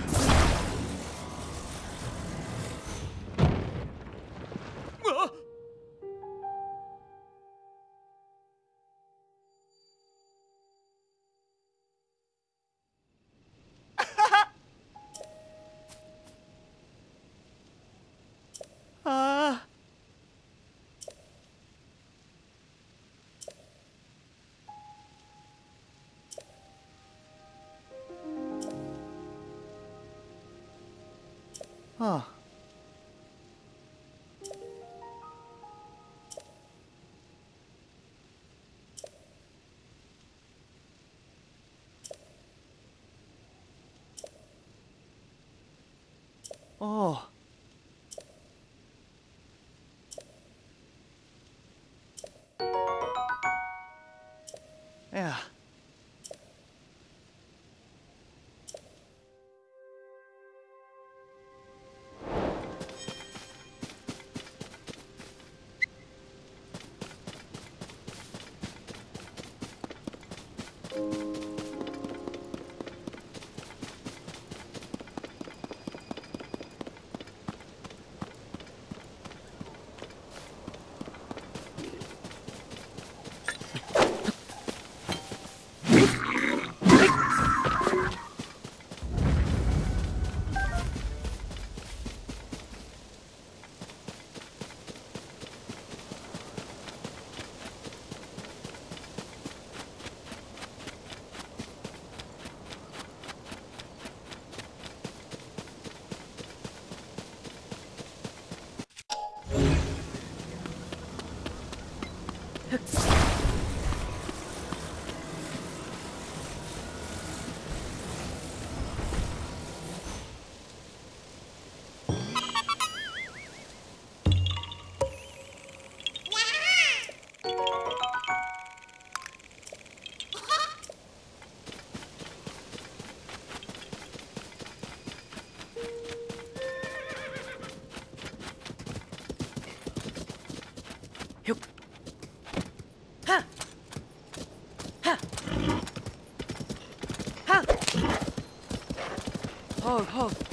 Yeah. 아. 어. Ja. 허, 허.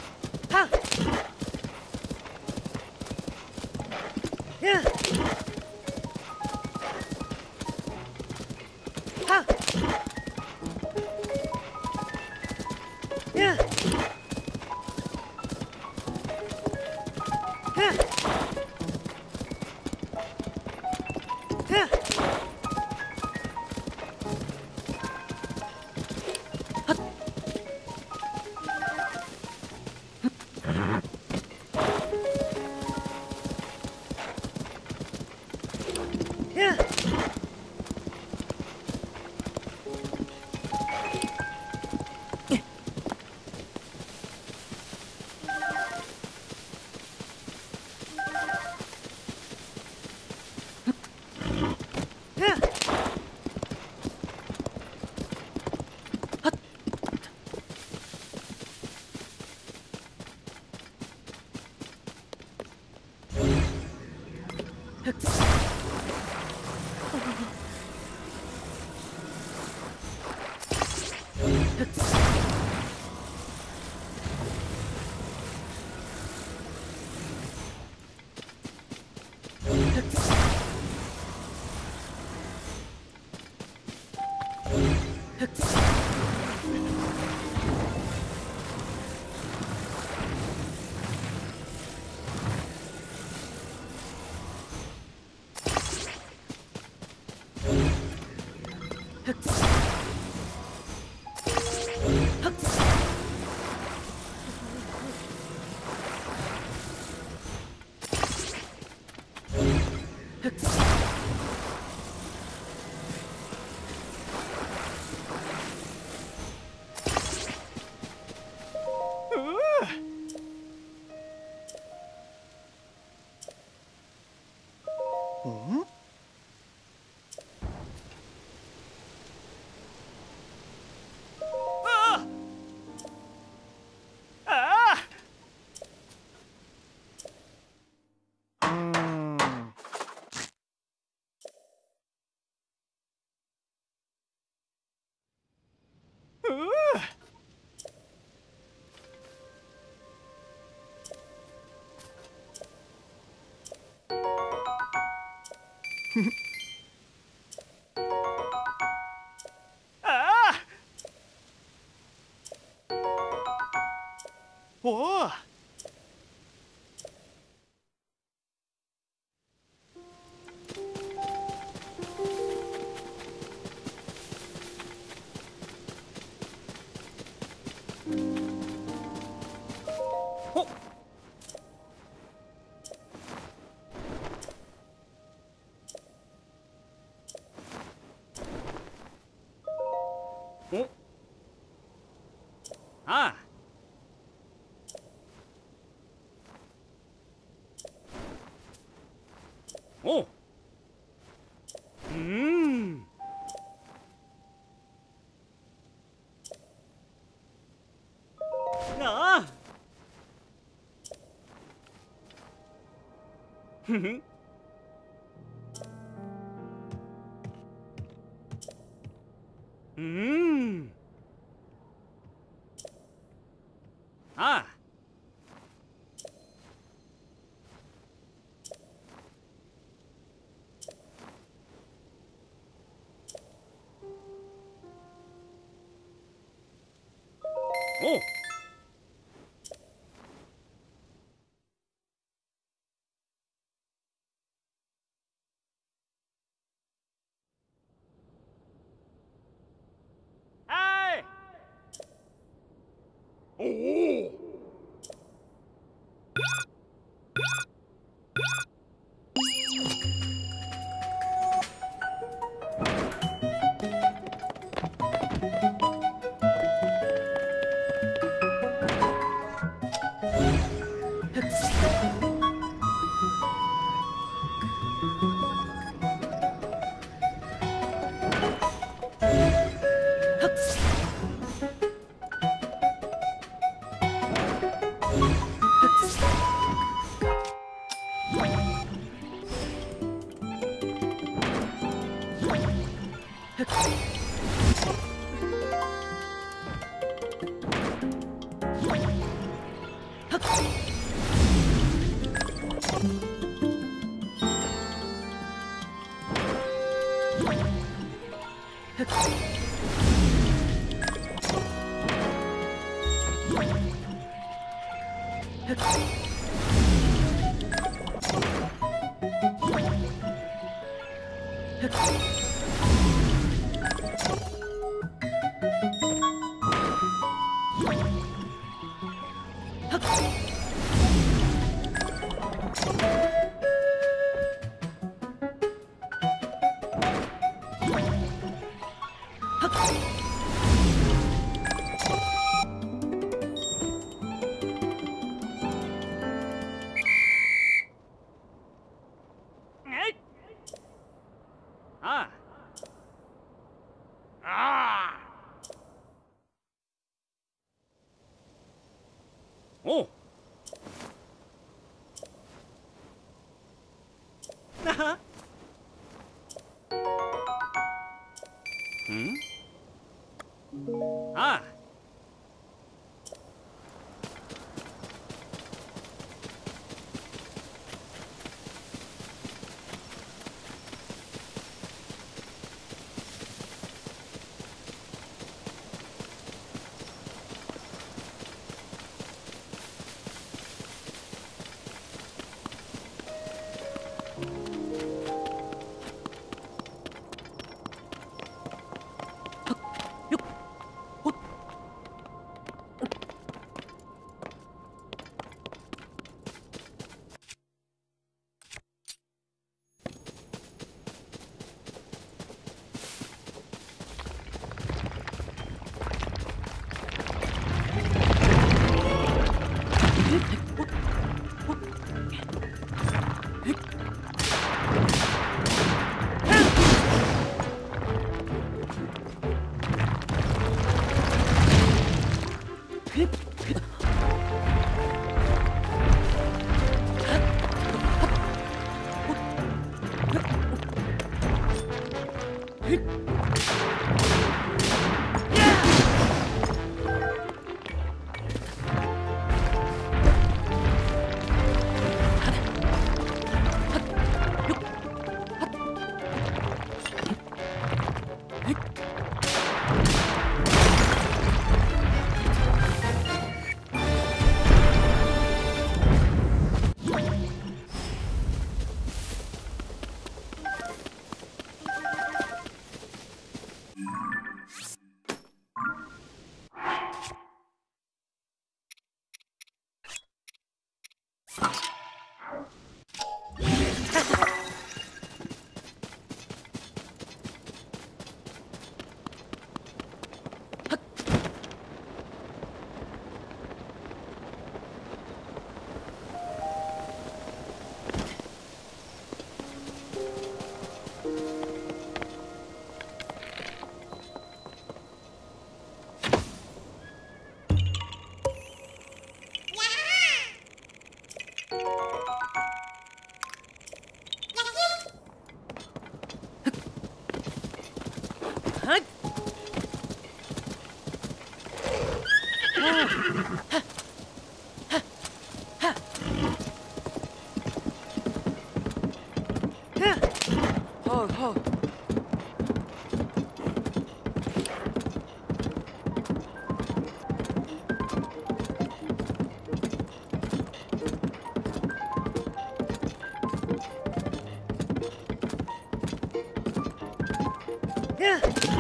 아! 오! おう。ん。あ。 อ้ Yeah.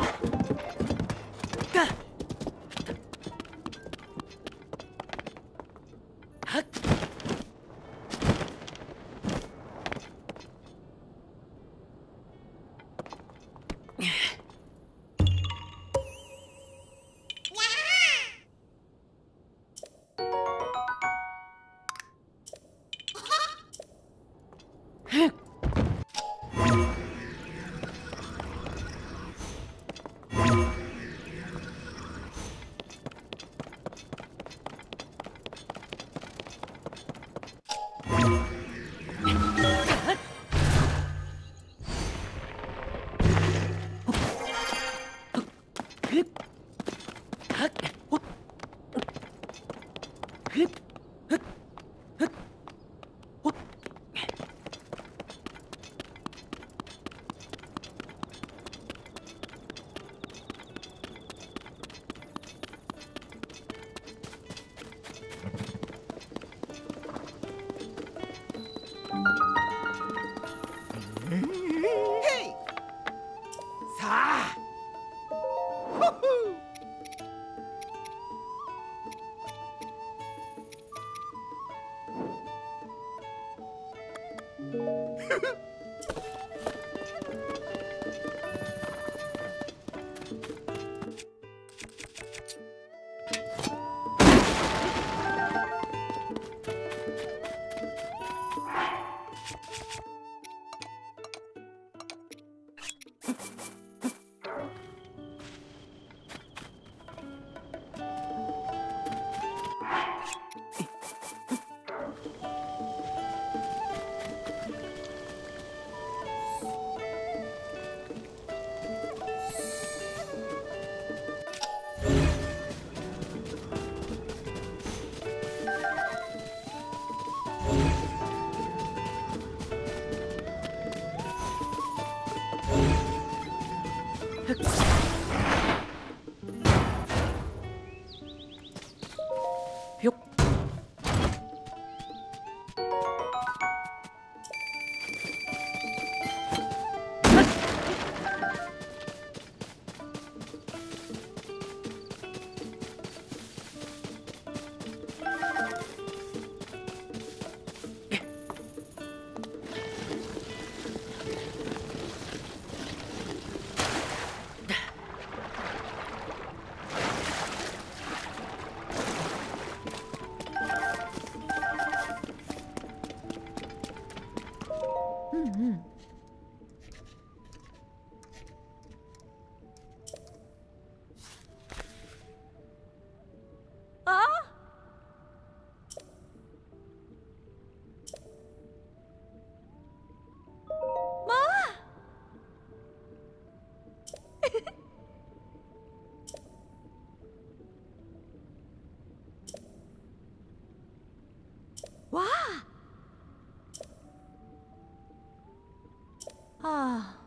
ああ。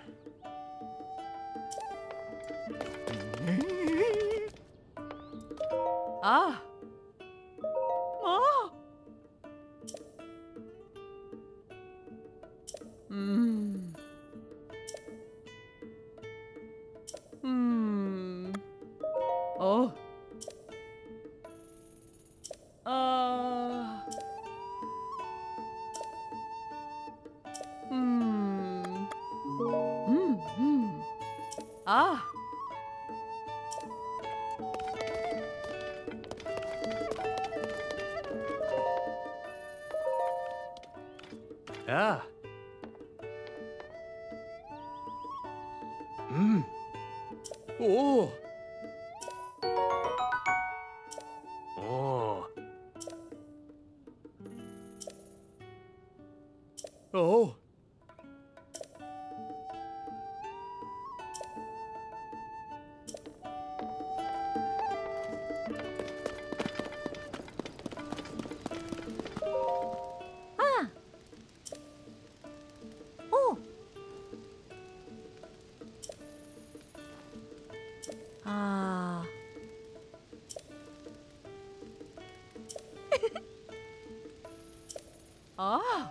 Oh. Ah. Oh. Ah. ah.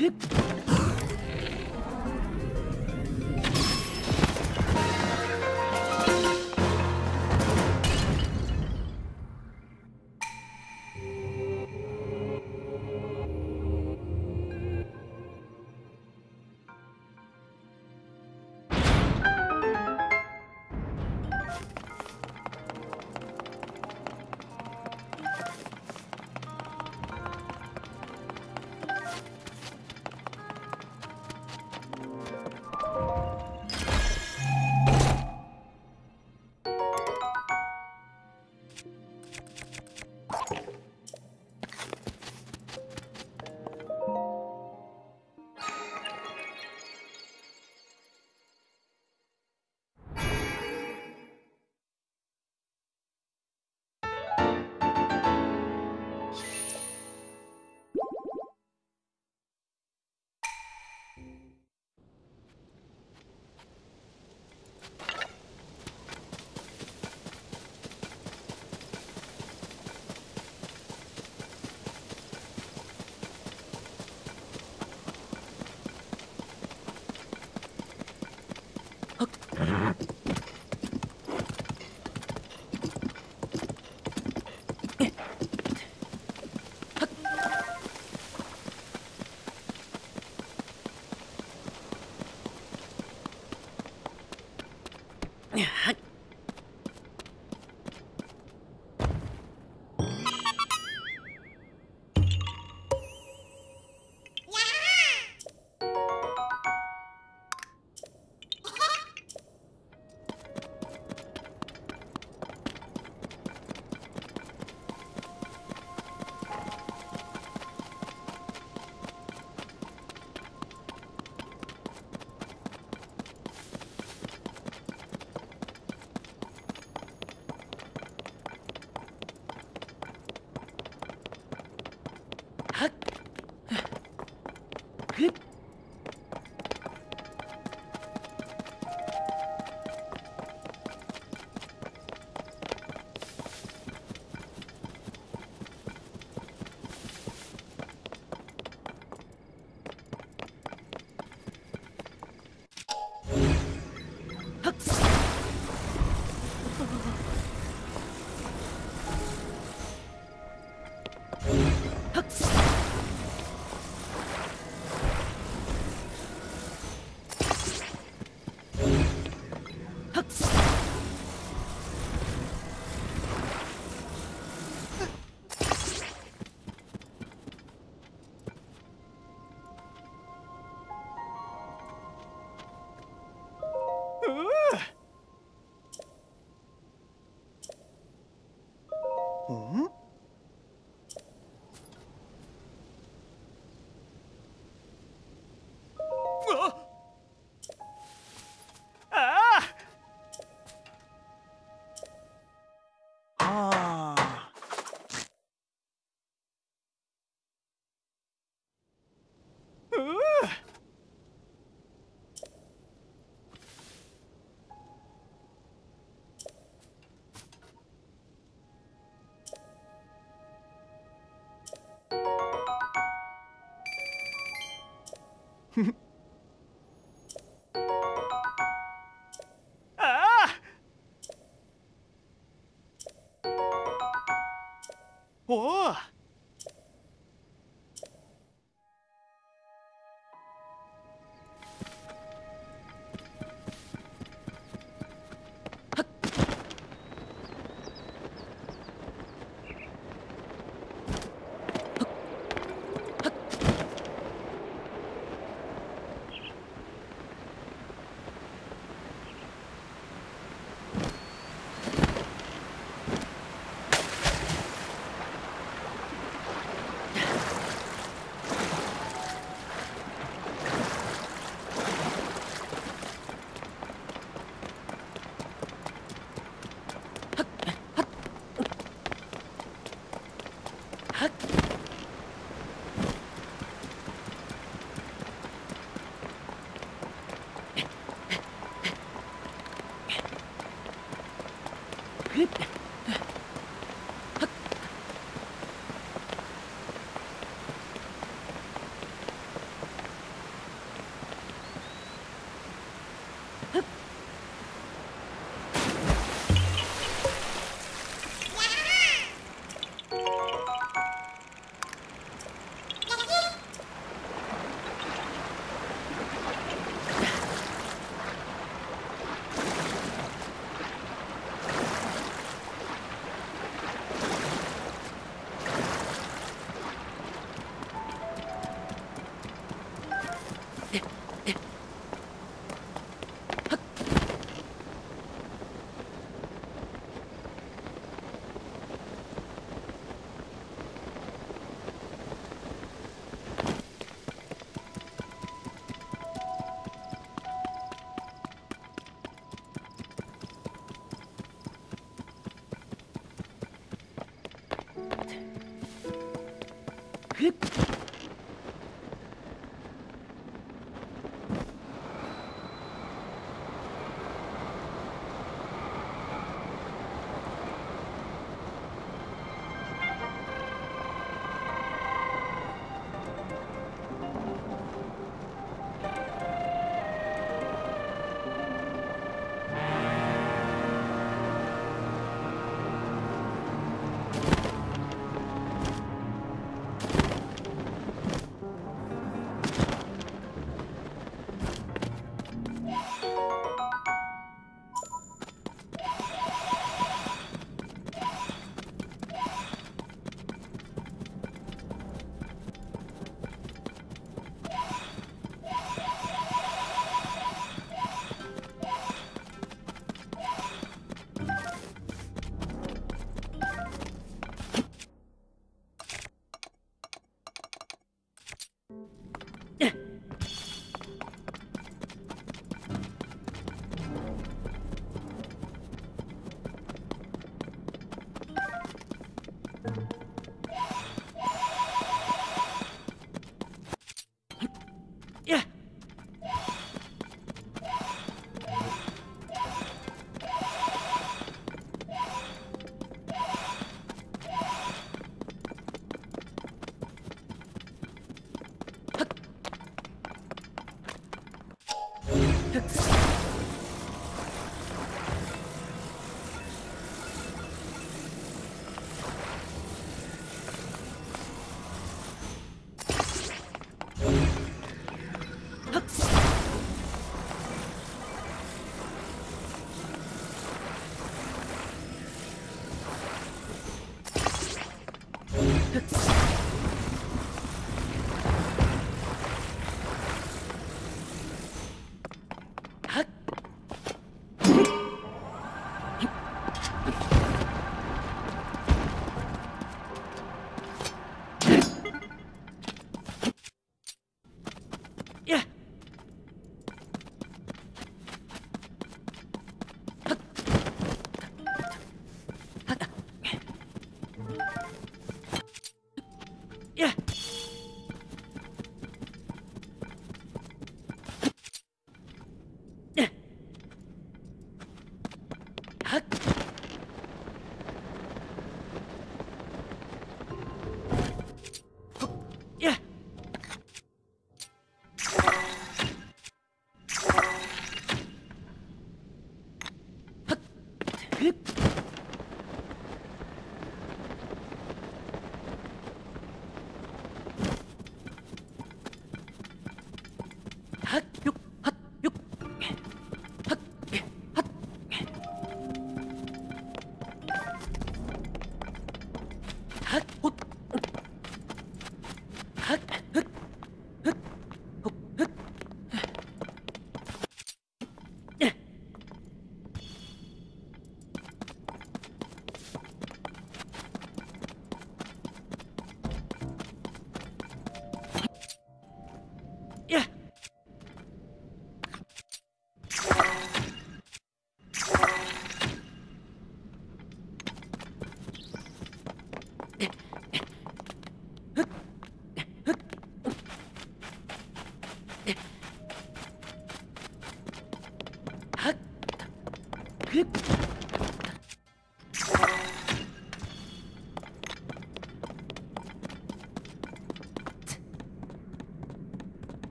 grip. Mm-hmm.